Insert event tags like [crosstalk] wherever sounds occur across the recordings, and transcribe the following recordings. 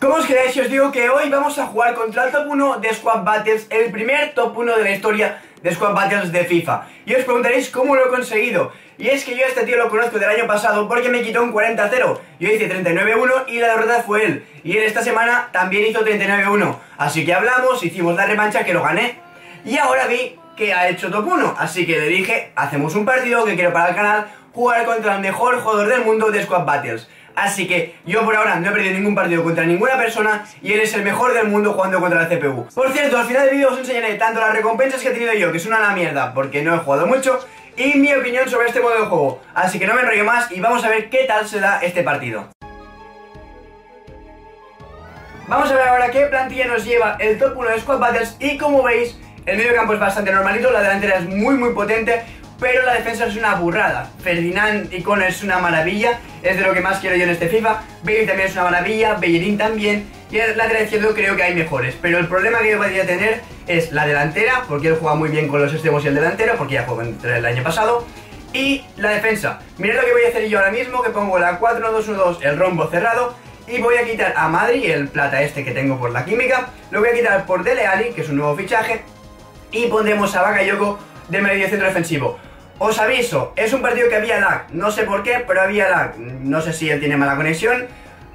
¿Cómo os queréis os digo que hoy vamos a jugar contra el top 1 de Squad Battles, el primer top 1 de la historia de Squad Battles de FIFA? Y os preguntaréis cómo lo he conseguido. Y es que yo a este tío lo conozco del año pasado porque me quitó un 40-0. Yo hice 39-1 y la verdad fue él. Y él esta semana también hizo 39-1. Así que hablamos, hicimos la revancha que lo gané. Y ahora vi que ha hecho top 1. Así que le dije, hacemos un partido que quiero para el canal, jugar contra el mejor jugador del mundo de Squad Battles. Así que yo por ahora no he perdido ningún partido contra ninguna persona y él es el mejor del mundo jugando contra la CPU. Por cierto, al final del vídeo os enseñaré tanto las recompensas que he tenido yo, que son una mierda porque no he jugado mucho, y mi opinión sobre este modo de juego. Así que no me enrollo más y vamos a ver qué tal se da este partido. Vamos a ver ahora qué plantilla nos lleva el top 1 de Squad Battles y como veis, el medio campo es bastante normalito, la delantera es muy muy potente, pero la defensa es una burrada. Ferdinand Icono es una maravilla, es de lo que más quiero yo en este FIFA. Bale también es una maravilla, Bellerín también. Y el lateral creo que hay mejores. Pero el problema que yo podría tener es la delantera, porque él juega muy bien con los extremos y el delantero, porque ya jugó el año pasado. Y la defensa. Mirad lo que voy a hacer yo ahora mismo, que pongo la 4-1-2-1-2, el rombo cerrado. Y voy a quitar a Madrid, el plata este que tengo por la química. Lo voy a quitar por Dele Ali, que es un nuevo fichaje. Y pondremos a Bakayoko de medio centro defensivo. Os aviso, es un partido que había lag, no sé por qué, pero había lag. No sé si él tiene mala conexión.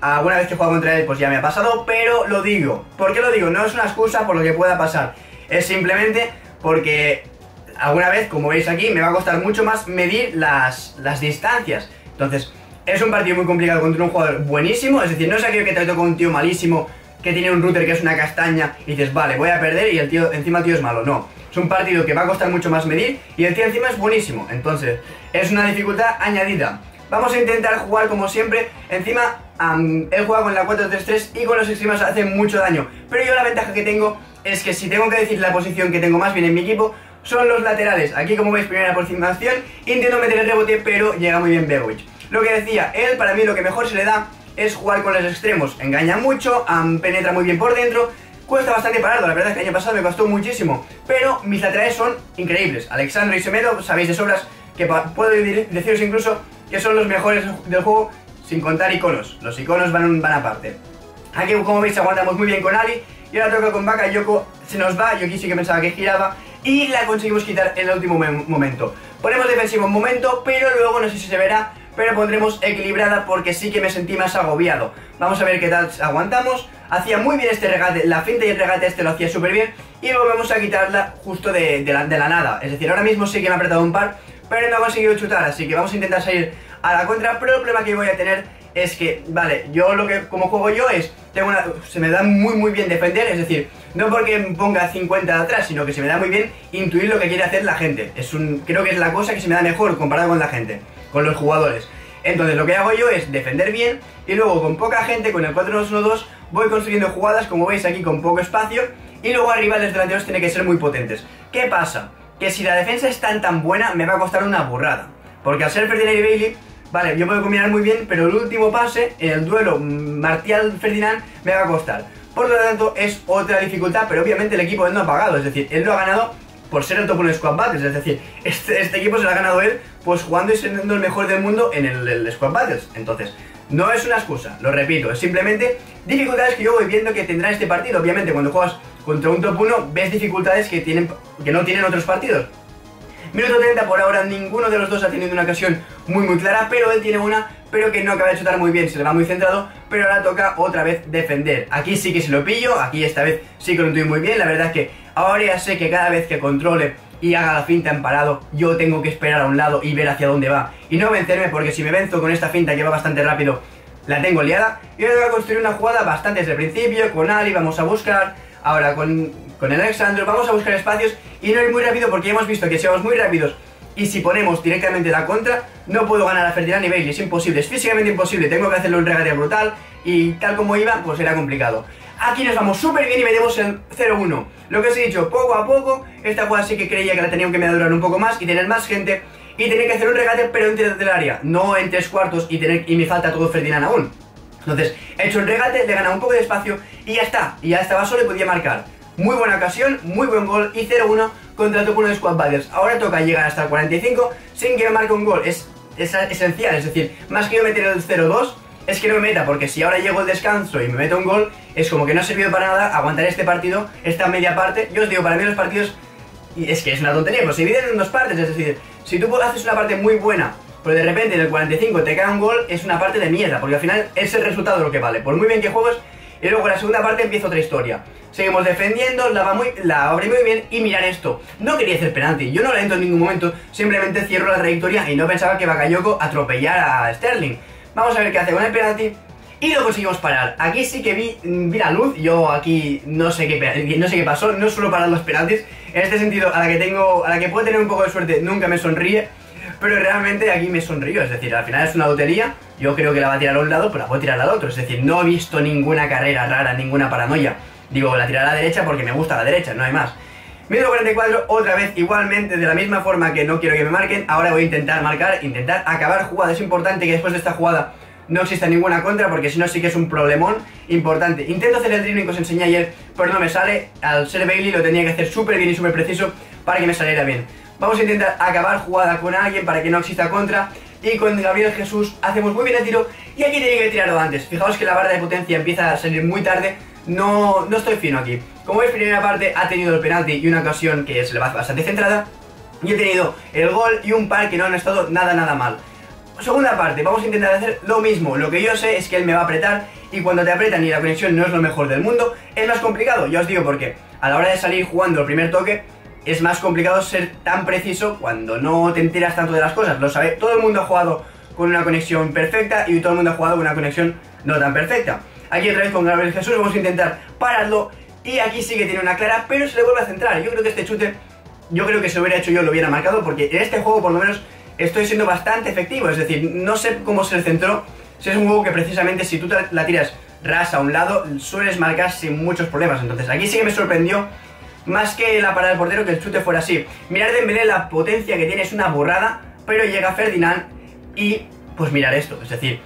Alguna vez que he jugado contra él, pues ya me ha pasado, pero lo digo. ¿Por qué lo digo? No es una excusa por lo que pueda pasar. Es simplemente porque alguna vez, como veis aquí, me va a costar mucho más medir las, las distancias. Entonces, es un partido muy complicado contra un jugador buenísimo. Es decir, no es aquello que te toca un tío malísimo que tiene un router que es una castaña y dices, vale, voy a perder y el tío, encima el tío es malo. No es un partido que va a costar mucho más medir y el tío encima es buenísimo. Entonces, es una dificultad añadida. Vamos a intentar jugar como siempre. Encima, él juega con la 4-3-3 y con los extremos hace mucho daño. Pero yo la ventaja que tengo es que si tengo que decir la posición que tengo más bien en mi equipo, son los laterales. Aquí, como veis, primera aproximación, intento meter el rebote, pero llega muy bien Begovic. Lo que decía, él para mí lo que mejor se le da es jugar con los extremos. Engaña mucho, penetra muy bien por dentro, Cuesta bastante pararlo, la verdad que el año pasado me costó muchísimo. Pero mis laterales son increíbles. Alexandro y Semedo, sabéis de sobras que puedo deciros incluso que son los mejores del juego sin contar iconos. Los iconos van, van aparte. Aquí, como veis, aguantamos muy bien con Ali. Y ahora toca con Baka, Yoko se nos va. Yo sí que pensaba que giraba. Y la conseguimos quitar en el último momento. Ponemos defensivo un momento, pero luego no sé si se verá pero pondremos equilibrada porque sí que me sentí más agobiado. Vamos a ver qué tal aguantamos. Hacía muy bien este regate, la finta y el regate este lo hacía súper bien y volvemos a quitarla justo de, la, de la nada. Es decir, ahora mismo sí que me ha apretado un par, pero no he conseguido chutar, así que vamos a intentar salir a la contra, pero el problema que voy a tener es que, vale, yo lo que como juego yo es, tengo una, se me da muy muy bien defender, es decir, no porque ponga 50 de atrás, sino que se me da muy bien intuir lo que quiere hacer la gente. Es un, creo que es la cosa que se me da mejor comparado con la gente con los jugadores. Entonces lo que hago yo es defender bien y luego con poca gente, con el 4-2-1-2, voy construyendo jugadas, como veis aquí, con poco espacio y luego arriba los delanteros tienen que ser muy potentes. ¿Qué pasa? Que si la defensa es tan tan buena, me va a costar una burrada. Porque al ser Ferdinand y Bailey, vale, yo puedo combinar muy bien, pero el último pase, en el duelo Martial-Ferdinand, me va a costar. Por lo tanto, es otra dificultad, pero obviamente el equipo él no ha pagado, es decir, él lo ha ganado por ser el top 1 Squad Battles, es decir, [laughs] este, este, equipo se lo ha ganado él pues jugando y siendo el mejor del mundo en el, Squad Battles. Entonces, no es una excusa, lo repito, es simplemente dificultades que yo voy viendo que tendrá este partido. Obviamente, cuando juegas contra un top 1, ves dificultades que, tienen, que no tienen otros partidos. Minuto 30, por ahora ninguno de los dos ha tenido una ocasión muy muy clara, pero él tiene una, pero que no acaba de chutar muy bien, se le va muy centrado, pero ahora toca otra vez defender. Aquí sí que se lo pillo, aquí esta vez sí que lo intuí muy bien, la verdad es que ahora ya sé que cada vez que controle y haga la finta en parado, yo tengo que esperar a un lado y ver hacia dónde va. Y no vencerme porque si me venzo con esta finta que va bastante rápido, la tengo liada. Y ahora voy a construir una jugada bastante desde el principio, con Ali vamos a buscar, ahora con, con el Alexandro vamos a buscar espacios y no ir muy rápido porque hemos visto que si vamos muy rápidos y si ponemos directamente la contra, no puedo ganar a Ferdinand y Bailey, es imposible, es físicamente imposible, tengo que hacerle un regate brutal y tal como iba, pues era complicado. Aquí nos vamos súper bien y metemos en 0-1. Lo que os he dicho, poco a poco, esta jugada sí que creía que la tenía que me durar un poco más y tener más gente y tener que hacer un regate pero dentro del área, no en tres cuartos y, tener, y me falta todo Ferdinand aún. Entonces, he hecho el regate, le he ganado un poco de espacio y ya está, y ya estaba solo y podía marcar. Muy buena ocasión, muy buen gol y 0-1 contra el top 1 de Squad Battles. Ahora toca llegar hasta el 45 sin que marque un gol. Es, es esencial, es decir, más que yo meter el 0-2, es que no me meta, porque si ahora llego al descanso y me meto un gol, es como que no ha servido para nada aguantar este partido, esta media parte. Yo os digo, para mí los partidos, y es que es una tontería, pues se dividen en dos partes, es decir, si tú haces una parte muy buena, pero de repente en el 45 te cae un gol, es una parte de mierda, porque al final es el resultado lo que vale. Por muy bien que juegues, y luego la segunda parte empieza otra historia. Seguimos defendiendo, la va muy, la abre muy bien y mirar esto. No quería hacer penalti, yo no la entro en ningún momento, simplemente cierro la trayectoria y no pensaba que Bakayoko atropellara a Sterling. Vamos a ver qué hace con el penalti. Y lo conseguimos parar. Aquí sí que vi, vi la luz. Yo aquí no sé qué [laughs] no sé qué pasó. No suelo parar los penaltis. En este sentido, a la que tengo, a la que puedo tener un poco de suerte, nunca me sonríe. Pero realmente aquí me sonrío. Es decir, al final es una lotería. Yo creo que la va a tirar a un lado, pero la puedo tirar al otro. Es decir, no he visto ninguna carrera rara, ninguna paranoia. Digo, la tiraré a la derecha porque me gusta la derecha, no hay más. Minuto 44, otra vez igualmente, de la misma forma que no quiero que me marquen, ahora voy a intentar marcar, intentar acabar jugada. Es importante que después de esta jugada no exista ninguna contra, porque si no sí que es un problemón importante. Intento hacer el dribbling que os enseñé ayer, pero no me sale. Al ser Bailey lo tenía que hacer súper bien y súper preciso para que me saliera bien. Vamos a intentar acabar jugada con alguien para que no exista contra. Y con Gabriel Jesús hacemos muy bien el tiro. Y aquí tenía que tirarlo antes. Fijaos que la barra de potencia empieza a salir muy tarde. No, no estoy fino aquí. Como veis, primera parte ha tenido el penalti y una ocasión que va bastante centrada. Y he tenido el gol y un par que no han estado nada, nada mal. Segunda parte, vamos a intentar hacer lo mismo. Lo que yo sé es que él me va a apretar y cuando te apretan y la conexión no es lo mejor del mundo, es más complicado. Ya os digo por qué. A la hora de salir jugando el primer toque, es más complicado ser tan preciso cuando no te enteras tanto de las cosas. Lo sabe, todo el mundo ha jugado con una conexión perfecta y todo el mundo ha jugado con una conexión no tan perfecta. Aquí otra vez con Gabriel Jesús vamos a intentar pararlo y aquí sí que tiene una clara, pero se le vuelve a centrar. Yo creo que este chute, yo creo que si lo hubiera hecho yo lo hubiera marcado porque en este juego por lo menos estoy siendo bastante efectivo. Es decir, no sé cómo se le centró, si es un juego que precisamente si tú la tiras ras a un lado, sueles marcar sin muchos problemas. Entonces aquí sí que me sorprendió más que la parada del portero que el chute fuera así. Mirar Dembélé la potencia que tiene es una borrada, pero llega Ferdinand y pues mirar esto, es decir,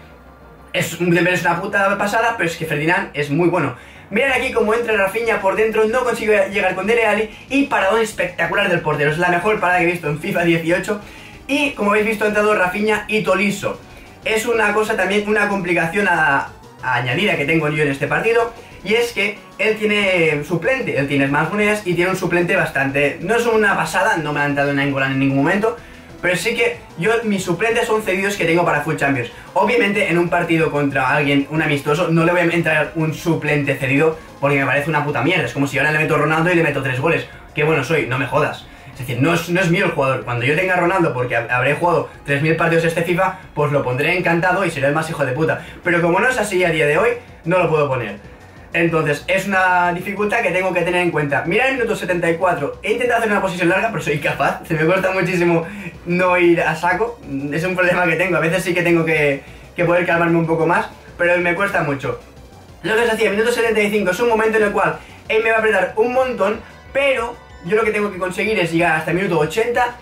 es, Dembélé es una puta pasada, pero es que Ferdinand es muy bueno. Mirad aquí cómo entra Rafinha por dentro, no consigue llegar con Dele y paradón espectacular del portero. Es la mejor parada que he visto en FIFA 18 y como habéis visto ha entrado Rafinha y Toliso. Es una cosa también, una complicación a, a añadir a que tengo yo en este partido y es que él tiene suplente, él tiene más monedas y tiene un suplente bastante... No es una pasada, no me ha entrado en Angolan en ningún momento, pero sí que yo, mis suplentes son cedidos que tengo para Full Champions. Obviamente en un partido contra alguien, un amistoso, no le voy a entrar un suplente cedido porque me parece una puta mierda. Es como si ahora le meto a Ronaldo y le meto tres goles. Qué bueno soy, no me jodas. Es decir, no es, no es mío el jugador. Cuando yo tenga a Ronaldo, porque habré jugado 3.000 partidos este FIFA, pues lo pondré encantado y seré el más hijo de puta. Pero como no es así a día de hoy, no lo puedo poner. Entonces, es una dificultad que tengo que tener en cuenta. Mira el minuto 74. He intentado hacer una posición larga, pero soy incapaz. Se me cuesta muchísimo no ir a saco. Es un problema que tengo. A veces sí que tengo que, poder calmarme un poco más, pero me cuesta mucho. Lo que os decía, minuto 75 es un momento en el cual él me va a apretar un montón, pero yo lo que tengo que conseguir es llegar hasta el minuto 80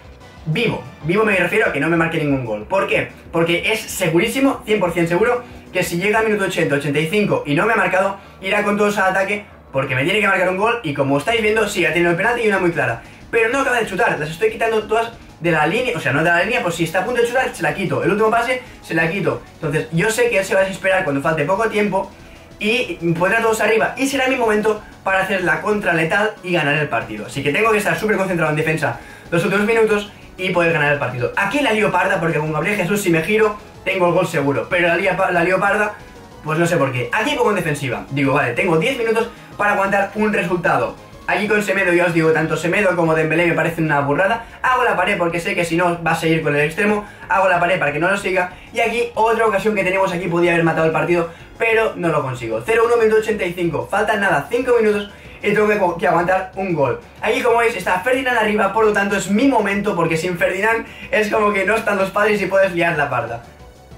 vivo. Vivo me refiero a que no me marque ningún gol. ¿Por qué? Porque es segurísimo, 100% seguro, que si llega al minuto 80, 85 y no me ha marcado, irá con todos al ataque porque me tiene que marcar un gol y como estáis viendo, sí, ha tenido el penalti y una muy clara. Pero no acaba de chutar, las estoy quitando todas de la línea, o sea, no de la línea, pues si está a punto de chutar, se la quito. El último pase, se la quito. Entonces, yo sé que él se va a desesperar cuando falte poco tiempo y pondrá todos arriba y será mi momento para hacer la contra letal y ganar el partido. Así que tengo que estar súper concentrado en defensa los últimos minutos y poder ganar el partido. Aquí la lío parda porque con Gabriel Jesús si me giro tengo el gol seguro, pero la, la lío parda pues no sé por qué. Aquí pongo en defensiva. Digo, vale, tengo 10 minutos para aguantar un resultado. Aquí con Semedo, ya os digo, tanto Semedo como Dembélé me parecen una burrada. Hago la pared porque sé que si no va a seguir con el extremo. Hago la pared para que no lo siga. Y aquí, otra ocasión que tenemos aquí, podía haber matado el partido, pero no lo consigo. 0-1, minuto 85. Faltan nada, 5 minutos y tengo que, aguantar un gol. Aquí como veis está Ferdinand arriba, por lo tanto es mi momento porque sin Ferdinand es como que no están los padres y puedes liar la parda.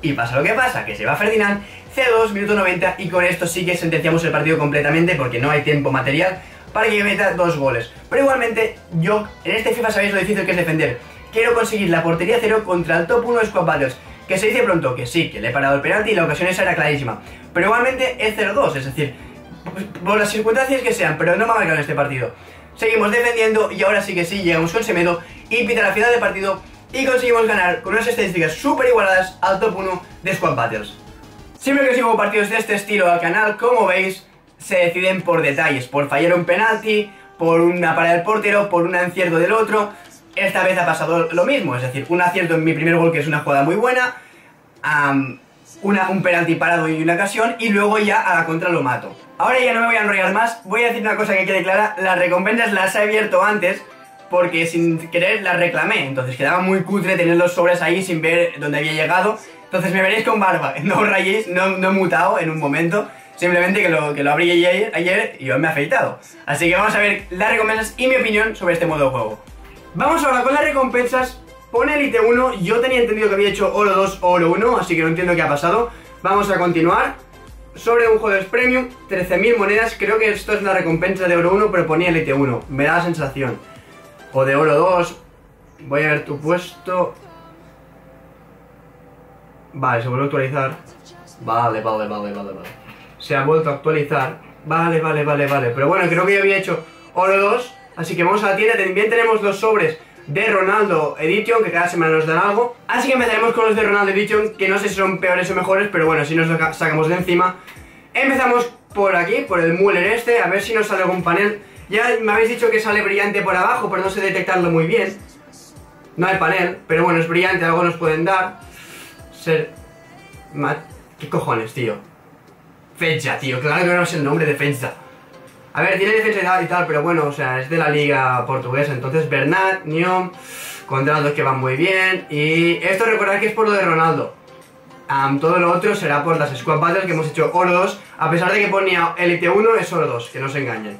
Y pasa lo que pasa, que se va Ferdinand, C2, minuto 90 y con esto sí que sentenciamos el partido completamente porque no hay tiempo material para que meta dos goles. Pero igualmente, yo en este FIFA sabéis lo difícil que es defender. Quiero conseguir la portería cero contra el top 1 de Squad Battles. Que se dice pronto que sí, que le he parado el penalti y la ocasión esa era clarísima. Pero igualmente es 0-2, es decir, por las circunstancias que sean, pero no me ha marcado en este partido. Seguimos defendiendo y ahora sí que sí, llegamos con Semedo y pita la final del partido y conseguimos ganar con unas estadísticas súper igualadas al top 1 de Squad Battles. Siempre que sigo partidos de este estilo al canal, como veis, se deciden por detalles, por fallar un penalti, por una parada del portero, por un acierto del otro. Esta vez ha pasado lo mismo, es decir, un acierto en mi primer gol, que es una jugada muy buena, una, un penalti parado y una ocasión, y luego ya a la contra lo mato. Ahora ya no me voy a enrollar más, voy a decir una cosa que quede clara, las recompensas las he abierto antes, porque sin querer las reclamé, entonces quedaba muy cutre tener los sobres ahí sin ver dónde había llegado, entonces me veréis con barba, [laughs] no os rayéis, no, no he mutado en un momento, simplemente que lo, que lo abrí ayer, ayer y yo me he afeitado. Así que vamos a ver las recompensas y mi opinión sobre este modo de juego. Vamos ahora con las recompensas, pone Elite 1, yo tenía entendido que había hecho Oro 2 o Oro 1, así que no entiendo qué ha pasado. Vamos a continuar. Sobre un juego Premium, 13.000 monedas, creo que esto es una recompensa de Oro 1, pero ponía Elite 1, me da la sensación. O de Oro 2, voy a ver tu puesto... Vale, se vuelve a actualizar. Vale, vale, vale, vale, vale se ha vuelto a actualizar. Vale, vale, vale, vale. Pero bueno, creo que ya había hecho oro 2. Así que vamos a la tienda. También tenemos los sobres de Ronaldo Edition, que cada semana nos dan algo. Así que empezaremos con los de Ronaldo Edition, que no sé si son peores o mejores, pero bueno, si nos lo sacamos de encima. Empezamos por aquí, por el Mueller este, a ver si nos sale algún panel. Ya me habéis dicho que sale brillante por abajo, pero no sé detectarlo muy bien. No hay panel, pero bueno, es brillante, algo nos pueden dar. Ser... ¿Qué cojones, tío? Fecha, tío, claro que no es el nombre de defensa. A ver, tiene defensa y tal, pero bueno, o sea, es de la liga portuguesa. Entonces, Bernat, Niom, contratos que van muy bien. Y esto recordad que es por lo de Ronaldo. todo lo otro será por las Squad Battles que hemos hecho Oro 2. A pesar de que ponía Elite 1, es Oro 2, que no se engañen.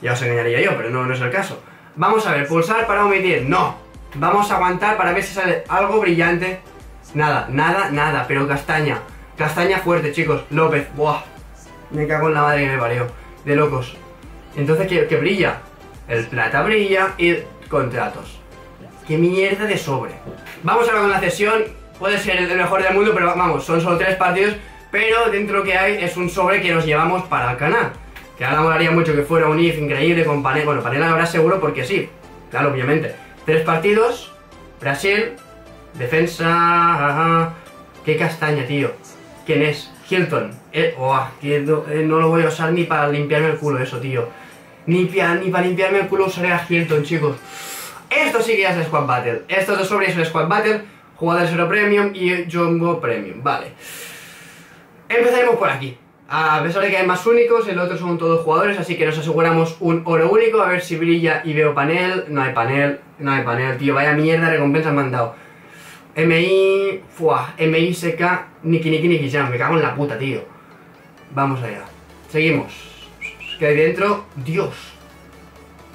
Ya os engañaría yo, pero no, no es el caso. Vamos a ver, pulsar para omitir. No. Vamos a aguantar para ver si sale algo brillante. Nada, nada, nada, pero castaña. Castaña fuerte, chicos. López, buah. Me cago en la madre que me parió. De locos. Entonces, ¿qué, brilla? El plata brilla y contratos. ¡Qué mierda de sobre! Vamos ahora con la cesión. Puede ser el mejor del mundo, pero vamos, son solo tres partidos. Pero dentro que hay es un sobre que nos llevamos para el canal. Que ahora molaría mucho que fuera un IF increíble con panel. Bueno, panel habrá seguro porque sí. Claro, obviamente. Tres partidos. Brasil. Defensa. Qué castaña, tío. ¿Quién es? Hilton. Eh, oh, no, lo voy a usar ni para limpiarme el culo eso, tío. Ni, ni para limpiarme el culo usaré a Hilton, chicos. Esto sí que ya es Squad Battle. Estos dos sobres son Squad Battle, jugadores Oro Premium y Jumbo Premium. Vale. Empezaremos por aquí. A pesar de que hay más únicos, el otro son todos jugadores, así que nos aseguramos un oro único, a ver si brilla y veo panel. No hay panel, no hay panel, tío, vaya mierda recompensas me han dado. MI... Fuah, MISK... Niki Niki Niki Jam, me cago en la puta, tío. Vamos allá. Seguimos. Que hay dentro... Dios.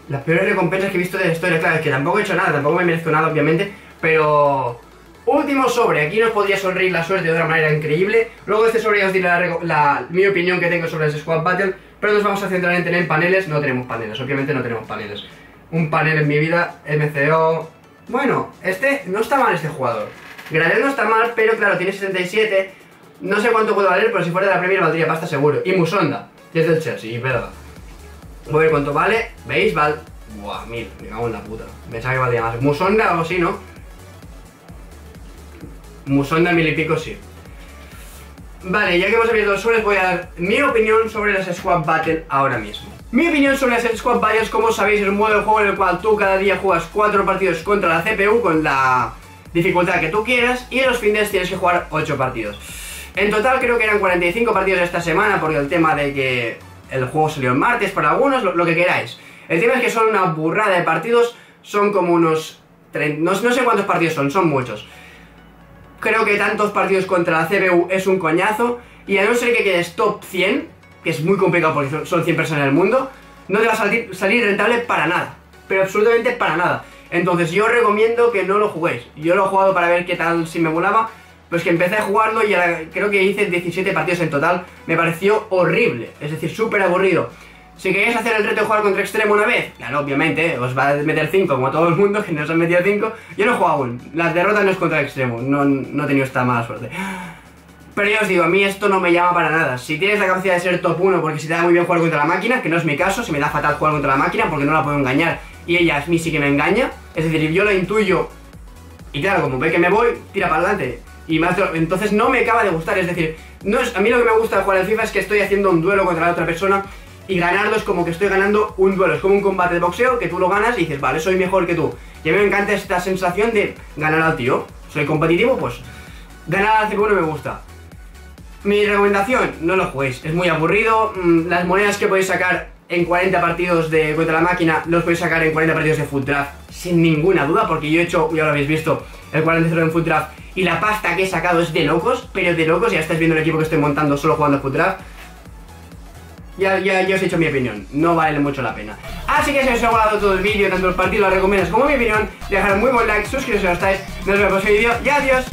Las peores recompensas que he visto de la historia. Claro, es que tampoco he hecho nada, tampoco me merezco nada, obviamente. Pero... Último sobre, aquí nos podría sonreír la suerte de una manera increíble. Luego este sobre ya os diré la, mi opinión que tengo sobre el Squad Battle. Pero nos vamos a centrar en tener paneles. No tenemos paneles, obviamente no tenemos paneles. Un panel en mi vida, MCO, bueno, este no está mal este jugador. Gradel no está mal, pero claro, tiene 67. No sé cuánto puede valer, pero si fuera de la Premier valdría pasta seguro. Y Musonda, que es del Chelsea, verdad. Voy a ver cuánto vale. ¿Veis? Vale. Buah, mil, me cago en la puta. Pensaba que valía más. Musonda o sí, ¿no? Musonda mil y pico sí. Vale, ya que hemos abierto los sobres, voy a dar mi opinión sobre las Squad Battle ahora mismo. Mi opinión sobre las Squad Battles, como sabéis, es un modo de juego en el cual tú cada día juegas 4 partidos contra la CPU con la dificultad que tú quieras y en los fines tienes que jugar 8 partidos. En total creo que eran 45 partidos esta semana porque el tema de que el juego salió en martes para algunos, lo, que queráis. El tema es que son una burrada de partidos, son como unos... no, no sé cuántos partidos son, son muchos. Creo que tantos partidos contra la CPU es un coñazo y a no ser que quedes top 100, que es muy complicado porque son 100 personas en el mundo, no te va a salir, rentable para nada, pero absolutamente para nada. Entonces yo recomiendo que no lo juguéis. Yo lo he jugado para ver qué tal si me volaba, pues que empecé a jugarlo y creo que hice 17 partidos en total. Me pareció horrible, es decir, súper aburrido. Si queréis hacer el reto de jugar contra extremo una vez, claro, obviamente, os va a meter 5 como todo el mundo, que nos han metido 5. Yo no he jugado aún, las derrotas no es contra extremo, no, no he tenido esta mala suerte. Pero ya os digo, a mí esto no me llama para nada. Si tienes la capacidad de ser top 1 porque si te da muy bien jugar contra la máquina, que no es mi caso, si me da fatal jugar contra la máquina porque no la puedo engañar y ella a mí sí que me engaña, es decir, yo lo intuyo y claro, como ve que me voy, tira para adelante. Y más entonces no me acaba de gustar, es decir, no es, a mí lo que me gusta de jugar al FIFA es que estoy haciendo un duelo contra la otra persona y ganarlo es como que estoy ganando un duelo, es como un combate de boxeo que tú lo ganas y dices, vale, soy mejor que tú. Y a mí me encanta esta sensación de ganar al tío. Soy competitivo, pues ganar al C1 me gusta. Mi recomendación, no lo juguéis, es muy aburrido, mm, las monedas que podéis sacar en 40 partidos de contra la máquina los podéis sacar en 40 partidos de Foot Draft sin ninguna duda, porque yo he hecho, ya lo habéis visto, el 40 en Foot Draft y la pasta que he sacado es de locos, pero de locos, ya estáis viendo el equipo que estoy montando solo jugando Foot Draft. Ya, ya, ya os he hecho mi opinión, no vale mucho la pena. Así que si os ha gustado todo el vídeo, tanto el partido, las recomiendas como mi opinión, dejad muy buen like, suscribiros si no estáis, nos vemos en el vídeo y adiós.